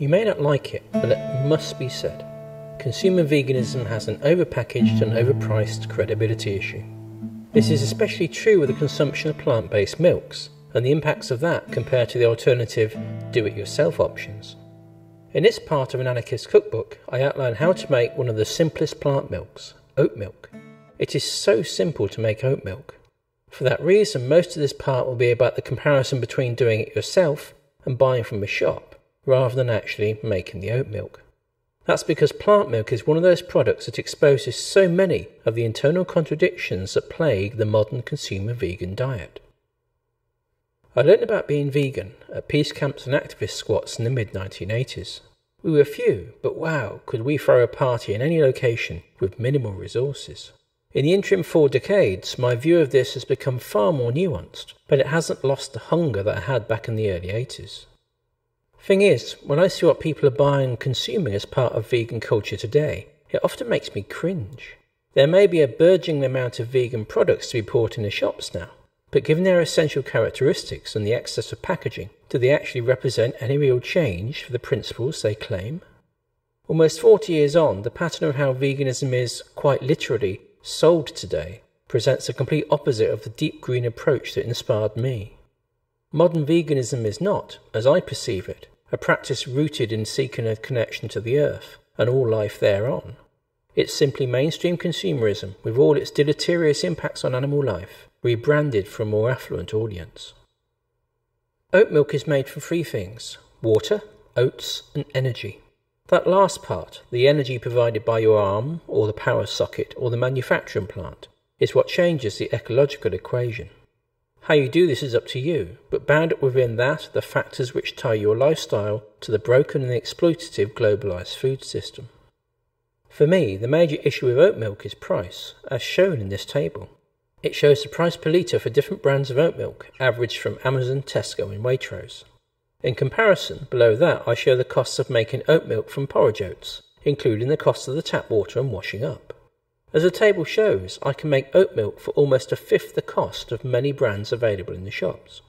You may not like it, but it must be said. Consumer veganism has an overpackaged and overpriced credibility issue. This is especially true with the consumption of plant based milks and the impacts of that compared to the alternative do it yourself options. In this part of an anarchist cookbook, I outline how to make one of the simplest plant milks, oat milk. It is so simple to make oat milk. For that reason, most of this part will be about the comparison between doing it yourself and buying from a shop rather than actually making the oat milk. That's because plant milk is one of those products that exposes so many of the internal contradictions that plague the modern consumer vegan diet. I learned about being vegan at peace camps and activist squats in the mid 1980s. We were few, but wow, could we throw a party in any location with minimal resources. In the interim four decades, my view of this has become far more nuanced, but it hasn't lost the hunger that I had back in the early 80s. Thing is, when I see what people are buying and consuming as part of vegan culture today, it often makes me cringe. There may be a burgeoning amount of vegan products to be bought in the shops now, but given their essential characteristics and the excess of packaging, do they actually represent any real change for the principles they claim? Almost 40 years on, the pattern of how veganism is, quite literally, sold today presents a complete opposite of the deep green approach that inspired me. Modern veganism is not, as I perceive it, a practice rooted in seeking a connection to the earth and all life thereon. It's simply mainstream consumerism with all its deleterious impacts on animal life, rebranded for a more affluent audience. Oat milk is made from three things water, oats, and energy. That last part, the energy provided by your arm, or the power socket, or the manufacturing plant, is what changes the ecological equation. How you do this is up to you, but bound up within that are the factors which tie your lifestyle to the broken and exploitative globalized food system. For me, the major issue with oat milk is price, as shown in this table. It shows the price per litre for different brands of oat milk, averaged from Amazon, Tesco, and Waitrose. In comparison, below that I show the costs of making oat milk from porridge oats, including the cost of the tap water and washing up. As the table shows, I can make oat milk for almost a fifth the cost of many brands available in the shops.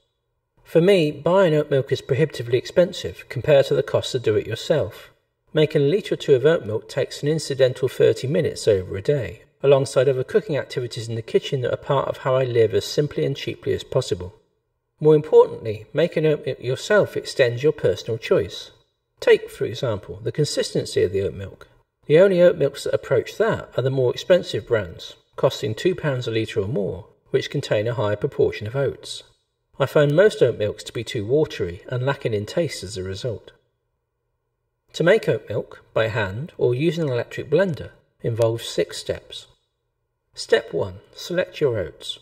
For me, buying oat milk is prohibitively expensive compared to the cost to do it yourself. Making a litre or two of oat milk takes an incidental 30 minutes over a day, alongside other cooking activities in the kitchen that are part of how I live as simply and cheaply as possible. More importantly, making oat milk yourself extends your personal choice. Take, for example, the consistency of the oat milk. The only oat milks that approach that are the more expensive brands, costing £2 a litre or more, which contain a higher proportion of oats. I find most oat milks to be too watery and lacking in taste as a result. To make oat milk by hand or using an electric blender involves six steps. Step 1 Select your oats.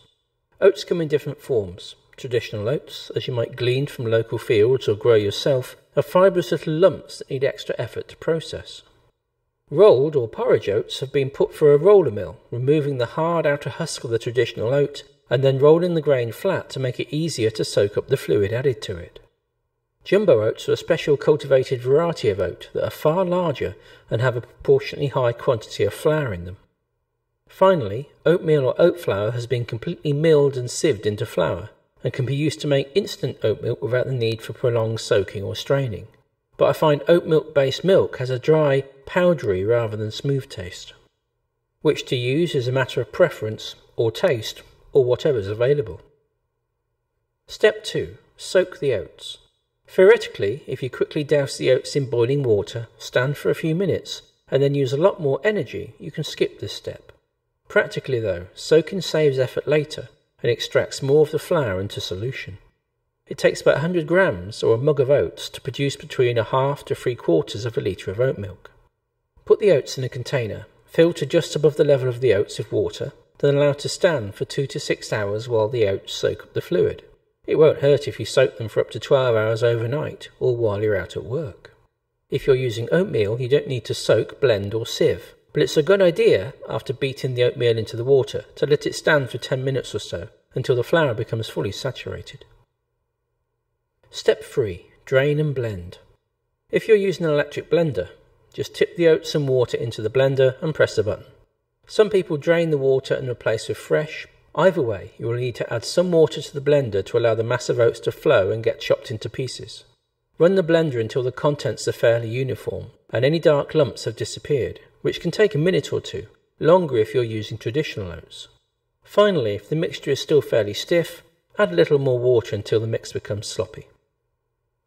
Oats come in different forms. Traditional oats, as you might glean from local fields or grow yourself, are fibrous little lumps that need extra effort to process. Rolled or porridge oats have been put through a roller mill, removing the hard outer husk of the traditional oat and then rolling the grain flat to make it easier to soak up the fluid added to it. Jumbo oats are a special cultivated variety of oat that are far larger and have a proportionately high quantity of flour in them. Finally, oatmeal or oat flour has been completely milled and sieved into flour and can be used to make instant oat milk without the need for prolonged soaking or straining but I find oat milk based milk has a dry, powdery rather than smooth taste. Which to use is a matter of preference or taste or whatever is available. Step 2 Soak the oats. Theoretically, if you quickly douse the oats in boiling water, stand for a few minutes, and then use a lot more energy, you can skip this step. Practically, though, soaking saves effort later and extracts more of the flour into solution. It takes about 100 grams or a mug of oats to produce between a half to three quarters of a litre of oat milk. Put the oats in a container, fill to just above the level of the oats with water, then allow to stand for two to six hours while the oats soak up the fluid. It won't hurt if you soak them for up to 12 hours overnight or while you're out at work. If you're using oatmeal, you don't need to soak, blend, or sieve, but it's a good idea, after beating the oatmeal into the water, to let it stand for 10 minutes or so until the flour becomes fully saturated. Step 3 Drain and blend. If you're using an electric blender, just tip the oats and water into the blender and press the button. Some people drain the water and replace with fresh. Either way, you will need to add some water to the blender to allow the mass of oats to flow and get chopped into pieces. Run the blender until the contents are fairly uniform and any dark lumps have disappeared, which can take a minute or two, longer if you're using traditional oats. Finally, if the mixture is still fairly stiff, add a little more water until the mix becomes sloppy.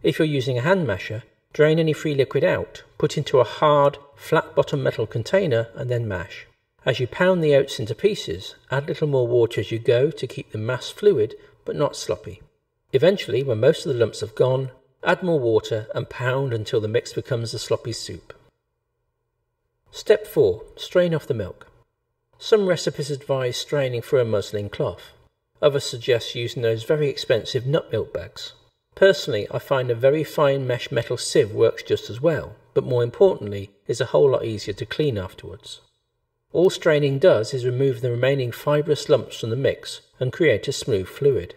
If you're using a hand masher, drain any free liquid out, put into a hard, flat bottom metal container, and then mash. As you pound the oats into pieces, add a little more water as you go to keep the mass fluid but not sloppy. Eventually, when most of the lumps have gone, add more water and pound until the mix becomes a sloppy soup. Step 4. Strain off the milk. Some recipes advise straining through a muslin cloth. Others suggest using those very expensive nut milk bags. Personally, I find a very fine mesh metal sieve works just as well, but more importantly, is a whole lot easier to clean afterwards. All straining does is remove the remaining fibrous lumps from the mix and create a smooth fluid.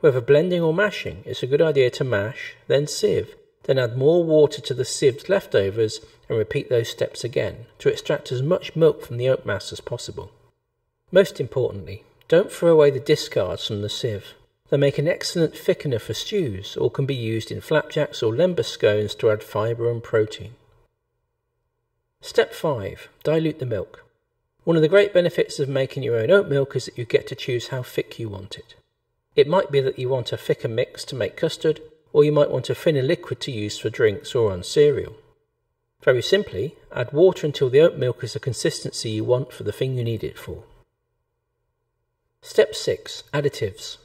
Whether blending or mashing, it's a good idea to mash, then sieve, then add more water to the sieved leftovers and repeat those steps again to extract as much milk from the oat mass as possible. Most importantly, don't throw away the discards from the sieve. They make an excellent thickener for stews or can be used in flapjacks or lembas scones to add fibre and protein. Step 5. Dilute the milk. One of the great benefits of making your own oat milk is that you get to choose how thick you want it. It might be that you want a thicker mix to make custard, or you might want a thinner liquid to use for drinks or on cereal. Very simply, add water until the oat milk is the consistency you want for the thing you need it for. Step 6. Additives.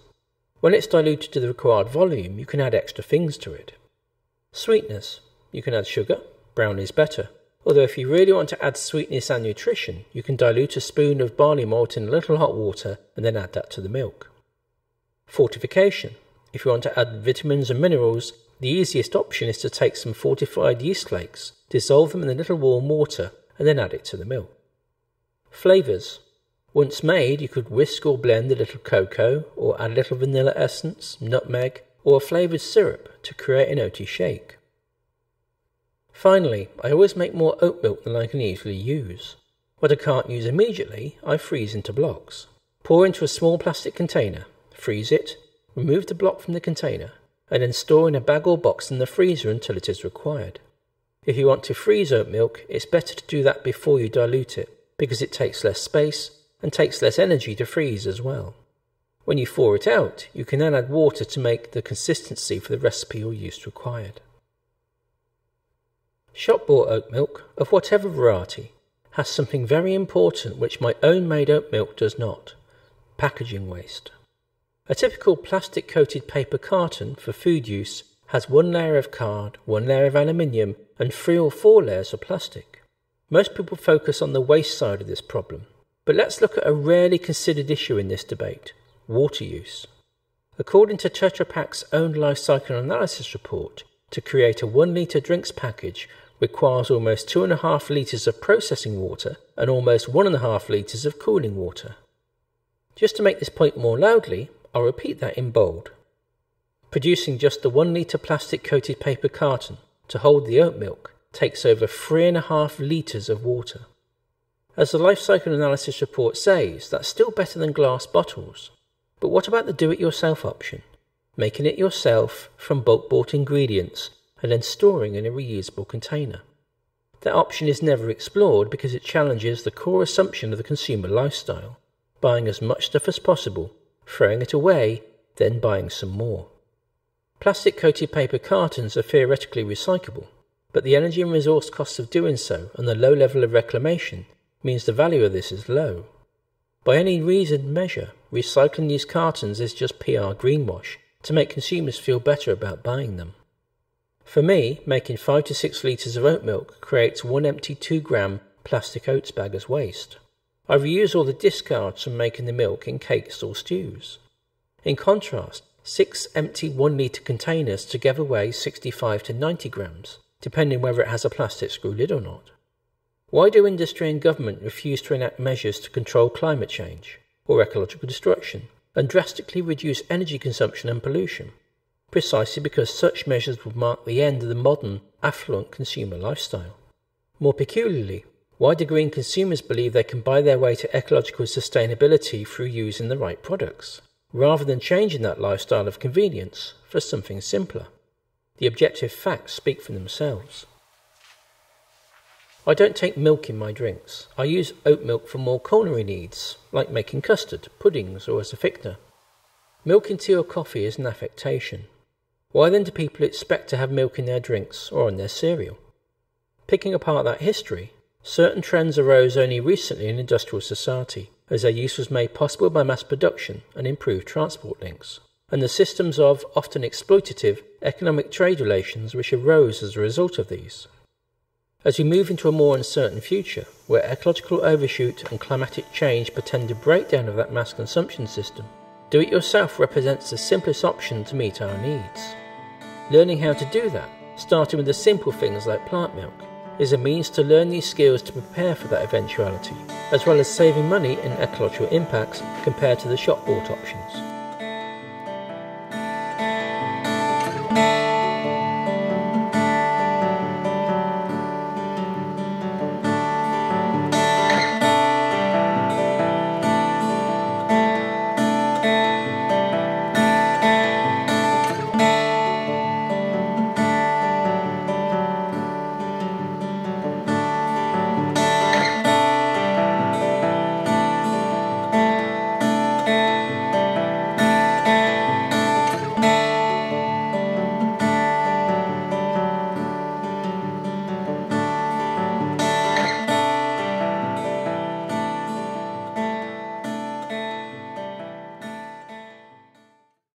When it's diluted to the required volume, you can add extra things to it. Sweetness. You can add sugar, brown is better, Although if you really want to add sweetness and nutrition, you can dilute a spoon of barley malt in a little hot water and then add that to the milk. Fortification. If you want to add vitamins and minerals, the easiest option is to take some fortified yeast flakes, dissolve them in a little warm water, and then add it to the milk. Flavours. Once made, you could whisk or blend a little cocoa, or add a little vanilla essence, nutmeg, or a flavoured syrup to create an oaty shake. Finally, I always make more oat milk than I can easily use. What I can't use immediately, I freeze into blocks. Pour into a small plastic container, freeze it, remove the block from the container, and then store in a bag or box in the freezer until it is required. If you want to freeze oat milk, it's better to do that before you dilute it, because it takes less space and takes less energy to freeze as well. When you thaw it out, you can then add water to make the consistency for the recipe or use required. Shop bought oat milk, of whatever variety, has something very important which my own made oat milk does not packaging waste. A typical plastic coated paper carton for food use has one layer of card, one layer of aluminium, and three or four layers of plastic. Most people focus on the waste side of this problem, but let's look at a rarely considered issue in this debate water use. According to Tetra Pak's own life cycle analysis report, to create a 1 litre drinks package requires almost 2.5 litres of processing water and almost 1.5 litres of cooling water. Just to make this point more loudly, I'll repeat that in bold. Producing just the 1 litre plastic coated paper carton to hold the oat milk takes over 3.5 litres of water. As the life cycle analysis report says, that's still better than glass bottles. But what about the do it yourself option? Making it yourself from bulk bought ingredients and then storing in a reusable container. That option is never explored because it challenges the core assumption of the consumer lifestyle buying as much stuff as possible, throwing it away, then buying some more. Plastic coated paper cartons are theoretically recyclable, but the energy and resource costs of doing so and the low level of reclamation means the value of this is low. By any reasoned measure, recycling these cartons is just PR greenwash to make consumers feel better about buying them. For me, making 5 to 6 litres of oat milk creates one empty 2 gram plastic oats bag as waste. I reuse all the discards from making the milk in cakes or stews. In contrast, 6 empty 1 litre containers together weigh 65 to 90 grams, depending whether it has a plastic screw lid or not. Why do industry and government refuse to enact measures to control climate change or ecological destruction and drastically reduce energy consumption and pollution? precisely because such measures would mark the end of the modern, affluent consumer lifestyle. More peculiarly, why do green consumers believe they can buy their way to ecological sustainability through using the right products, rather than changing that lifestyle of convenience for something simpler? The objective facts speak for themselves. I don't take milk in my drinks. I use oat milk for more culinary needs, like making custard, puddings, or as a thickener. Milk in tea or coffee is an affectation. Why then do people expect to have milk in their drinks or on their cereal? Picking apart that history, certain trends arose only recently in industrial society, as their use was made possible by mass production and improved transport links, and the systems of often exploitative economic trade relations which arose as a result of these. As we move into a more uncertain future, where ecological overshoot and climatic change portend a breakdown of that mass consumption system, do it yourself represents the simplest option to meet our needs. Learning how to do that, starting with the simple things like plant milk, is a means to learn these skills to prepare for that eventuality, as well as saving money in ecological impacts compared to the shop bought options.